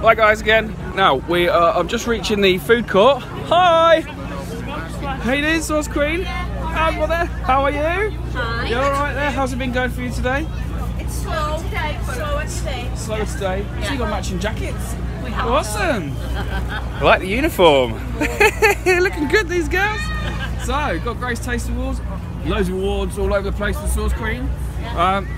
Hi guys again. Now we are. I'm just reaching the food court. Hi. Hey, this Sauce Queen. Hi, there. How are you? Hi. You all right there? How's it been going for you today? It's slow today, slow steady. Slow today. So you got matching jackets. We have Awesome. I like the uniform. You're looking good, these girls. So, got Great Taste Awards. Loads of awards all over the place for Sauce Queen. Um,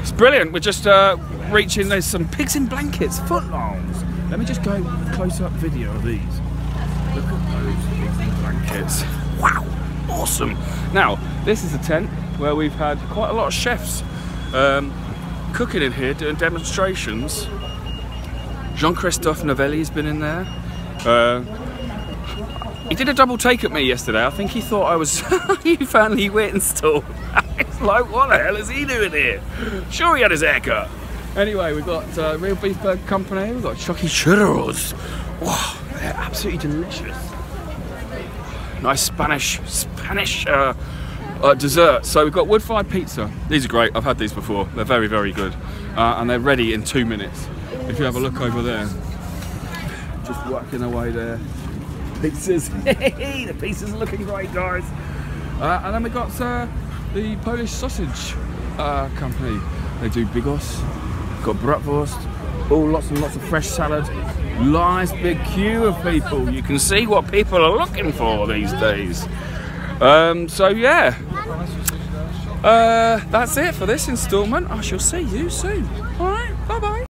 it's brilliant. We're just uh, reaching. There's some pigs in blankets, footlongs. Let me just go close up video of these. Look at those pigs in blankets. Wow, awesome. Now, this is a tent where we've had quite a lot of chefs um, cooking in here, doing demonstrations. Jean-Christophe Novelli's been in there. Uh, he did a double take at me yesterday. I think he thought I was Hugh Fearnley-Whittingstall. it's like, what the hell is he doing here? Sure, he had his haircut. Anyway, we've got uh, Real Beef Burger Company. We've got Chucky Churros. Wow, they're absolutely delicious. Nice Spanish Spanish uh, uh, dessert. So we've got wood-fired pizza. These are great. I've had these before. They're very, very good, uh, and they're ready in two minutes. If you have a look over there, just working away there. Pizzas. the pizzas are looking great, guys. Uh, and then we've got uh, the Polish sausage uh, company. They do bigos, got bratwurst, all lots and lots of fresh salad. Nice big queue of people. You can see what people are looking for these days. Um, so yeah, uh, that's it for this instalment. I shall see you soon. All right, bye bye.